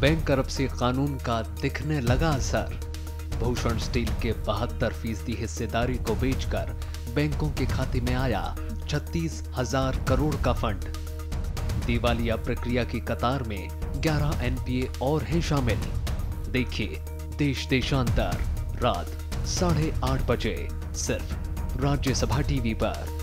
Bank करप्सी कानून का दिखने लगा असर। भूषण स्टील के बहत्तर फ़ीसदी हिस्सेदारी को बेचकर बैंकों के खाते में आया छत्तीस हज़ार करोड़ का फंड। दिवालिया प्रक्रिया की कतार में 11 एनपीए और हैं शामिल। देखिए देश देशांतर, रात साढ़े आठ बजे, सिर्फ़ राज्यसभा टीवी पर।